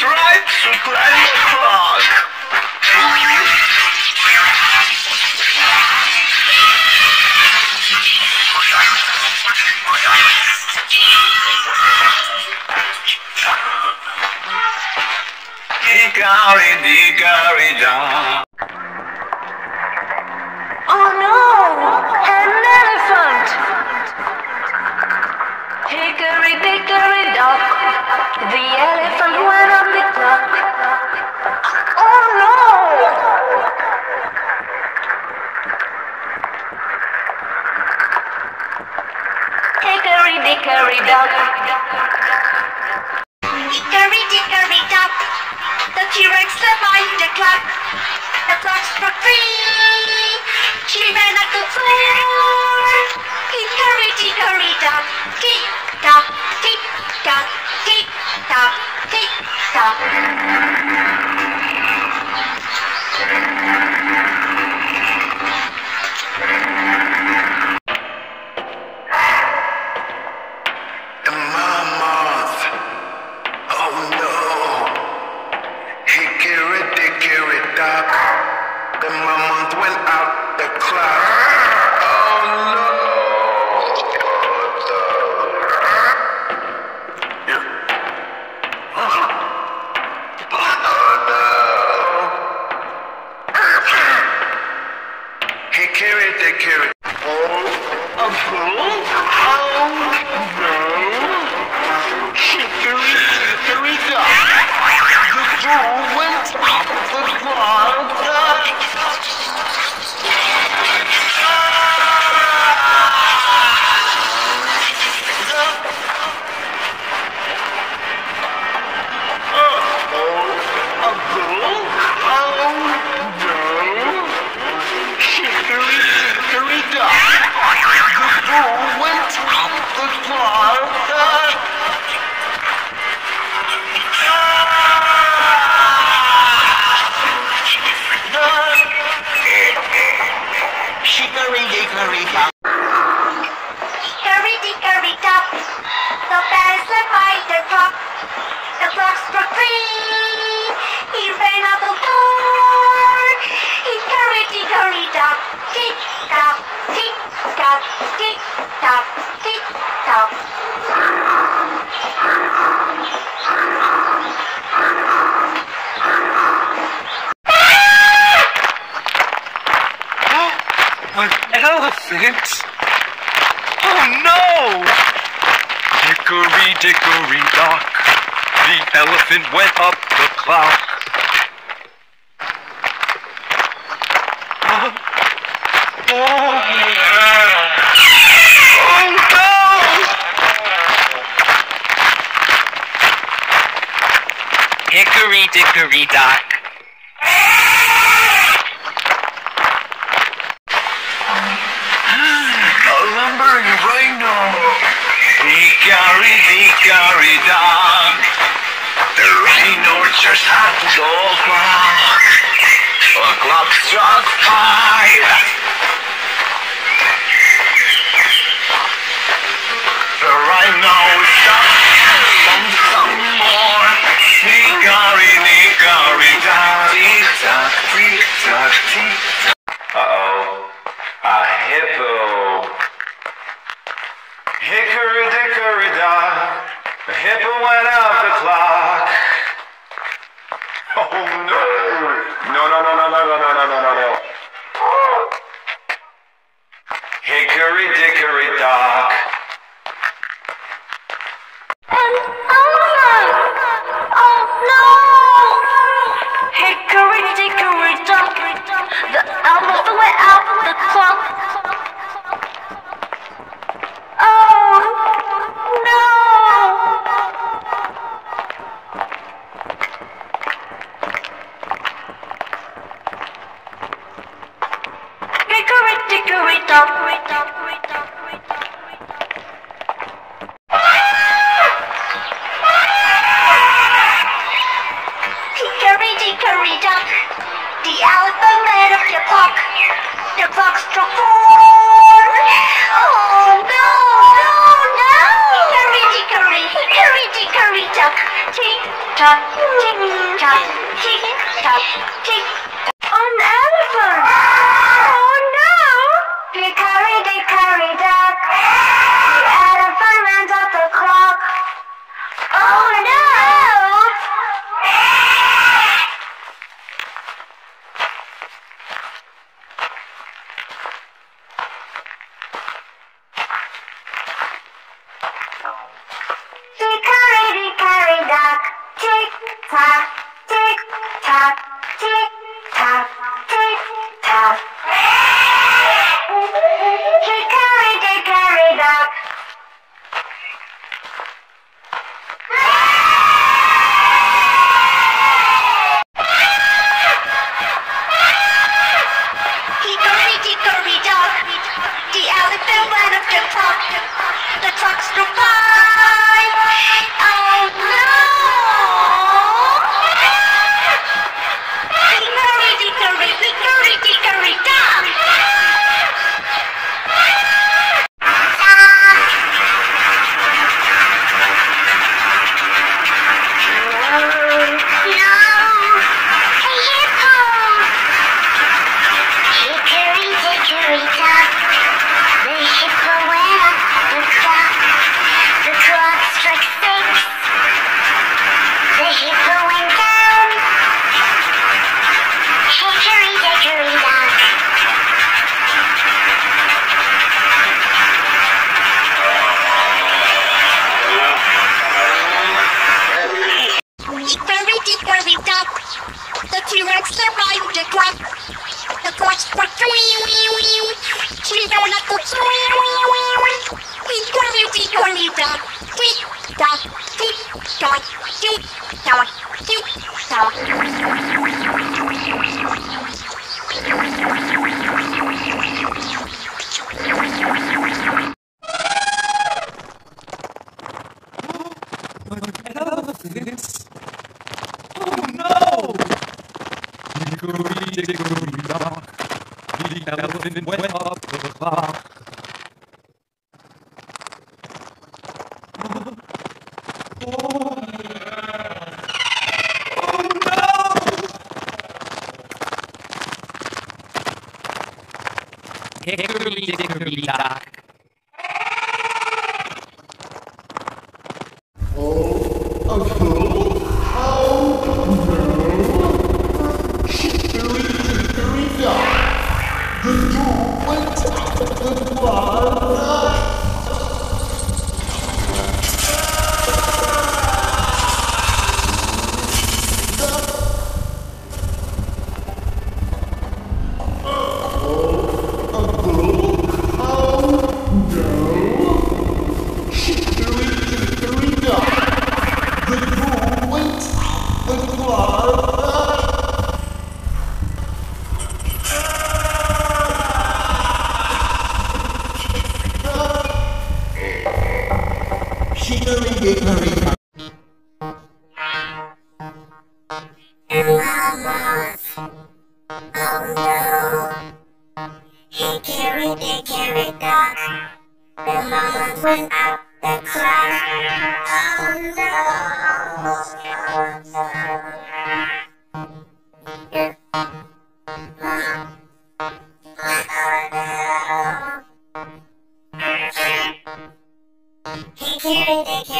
tried to climb the clock. Hickory dickory dock. Oh no! An elephant! Hickory dickory dock. The elephant went on the clock. Oh no! Hickory dickory dock. T-Rex survived the clock. The clock struck three. She ran up the floor. Hickory dickory dock. Tick tock, tick tock, tick tock, tick tock. dark. Then month went out the clock. Oh no. Oh. Oh, no. Chicory, chicory, duck. The broom elephant? Oh no! Hickory dickory dock. The elephant went up the clock. Oh, oh, no! Hickory dickory dock. scurry down. The rhino just had to go o'clock. O'clock struck five. the album made of the clock. The clock struck four. Oh no, no, no! Hickory dickory, hickory dickory duck. Tick tock, tick tock, tick tock, tick Hickory dickory dock, tick tock, tick tock, tick. Thank you. even went up to the clock. Hickory dickory dock. The moment when I the clock. Oh no! He carried, they carried.